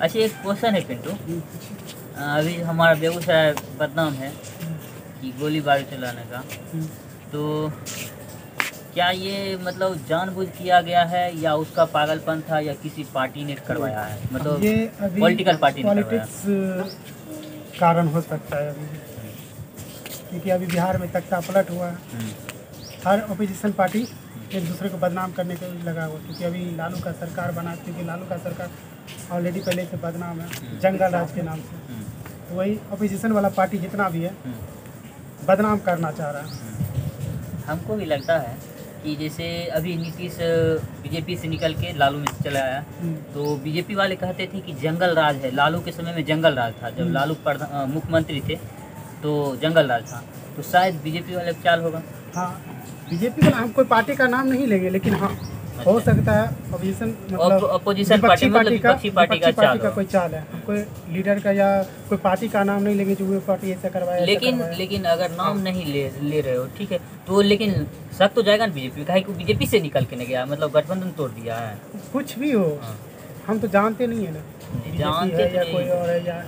अच्छा एक क्वेश्चन है पिंटू। अभी हमारा बेगूसराय बदनाम है कि गोली गोलीबारी चलाने का। तो क्या ये मतलब जानबूझ किया गया है या उसका पागलपन था या किसी पार्टी ने करवाया है? मतलब ये पॉलिटिकल पार्टी ने पॉलिटिक्स कारण हो सकता है अभी। क्योंकि अभी बिहार में तख्ता पलट हुआ। है हर अपोजिशन पार्टी एक दूसरे को बदनाम करने के लगा हुआ क्योंकि अभी लालू का सरकार बना क्योंकि लालू का सरकार ऑलरेडी पहले से बदनाम है जंगल राज के नाम से। हम्म, तो वही अपोजिशन वाला पार्टी जितना भी है हम्म। बदनाम करना चाह रहा है। हमको भी लगता है कि जैसे अभी नीतीश बीजेपी से निकल के लालू में चला आया। हम्म, तो बीजेपी वाले कहते थे कि जंगल राज है। लालू के समय में जंगल राज था जब हम्म। लालू मुख्यमंत्री थे तो जंगल राज था। तो शायद बीजेपी वाले चाल होगा। हाँ बीजेपी का हम कोई पार्टी का नाम नहीं लेंगे लेकिन हाँ हो सकता है अपोजिशन मतलब अपोजिशन पार्टी मतलब पार्टी का विपक्षी पार्टी का चाल का कोई चाल है। कोई लीडर का या कोई पार्टी का नाम नहीं लेंगे जो वो पार्टी ऐसा करवाया लेकिन करवाया। लेकिन अगर नाम नहीं ले ले रहे हो ठीक है तो लेकिन शक तो जाएगा ना बीजेपी का बीजेपी से निकल के नहीं गया मतलब गठबंधन तोड़ दिया है। कुछ भी हो हाँ। हम तो जानते नहीं है ना जानते या तो कोई और है या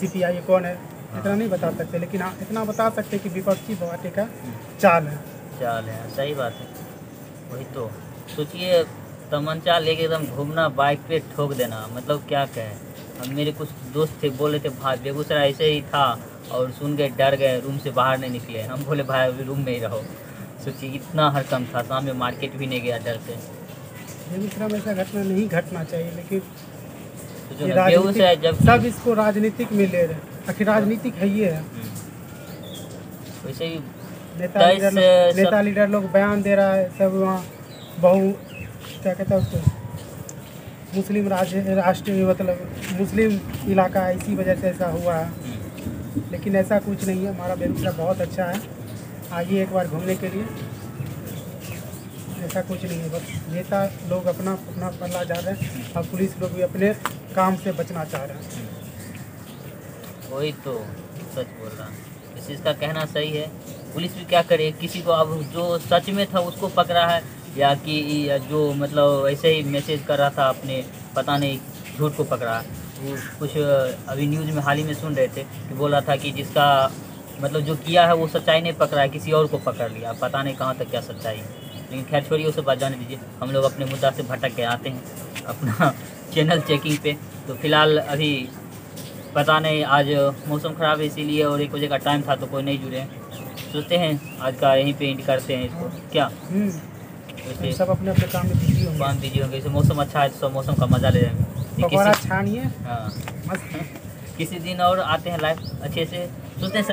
सीपीआई कौन है इतना नहीं बता सकते लेकिन हाँ इतना बता सकते हैं कि विपक्षी पार्टी का चाल है। चाल है सही बात है वही तो। सोचिए तमंचा लेके एकदम घूमना बाइक पे ठोक देना मतलब क्या कहें? अब मेरे कुछ दोस्त थे बोले थे भाई बेगूसराय ऐसे ही था और सुन के डर गए रूम से बाहर नहीं निकले। हम बोले भाई अभी रूम में ही रहो। सोचिए इतना हरकम था शाम में मार्केट भी नहीं गया डर से। बेगूसराय में ऐसा घटना नहीं घटना चाहिए लेकिन ना, बेगूसराय जब सब इसको राजनीतिक में ले रहे आखिर राजनीतिक है ये। है हम्म। वैसे ही नेता लीडर लोग बयान दे रहा है सब वहाँ बहु, क्या कहता है उसको? मुस्लिम राज्य राष्ट्र मतलब मुस्लिम इलाका है इसी वजह से ऐसा हुआ। है लेकिन ऐसा कुछ नहीं है। हमारा बेगूसराय बहुत अच्छा है। आइए एक बार घूमने के लिए। ऐसा कुछ नहीं है। बस नेता लोग अपना अपना पल्ला जा रहे हैं और पुलिस लोग भी अपने काम से बचना चाह रहे हैं। वही तो सच बोल रहा इस चीज़ का कहना सही है। पुलिस भी क्या करे? किसी को अब जो सच में था उसको पकड़ा है। या कि या जो मतलब ऐसे ही मैसेज कर रहा था अपने, पता नहीं, झूठ को पकड़ा। वो कुछ अभी न्यूज़ में हाल ही में सुन रहे थे कि बोल रहा था कि जिसका मतलब जो किया है वो सच्चाई नहीं पकड़ा है, किसी और को पकड़ लिया। पता नहीं कहाँ तक क्या सच्चाई है। लेकिन खैर छोड़िए सब बात जाने दीजिए। हम लोग अपने मुद्दा से भटक के आते हैं अपना चैनल चेकिंग पे। तो फ़िलहाल अभी पता नहीं, आज मौसम ख़राब है इसीलिए और एक बजे का टाइम था तो कोई नहीं जुड़े सोचते हैं, आज का यहीं पे एंड करते हैं इसको। क्या? हम्म, सब अपने अपने काम में बिज़ी होंगे। बाँध दीजिए होंगे। जैसे मौसम अच्छा है तो सब मौसम का मज़ा ले जाएँगे पकौड़ा छानिए। हाँ। मस्त किसी दिन और आते हैं लाइफ अच्छे से। सोचते हैं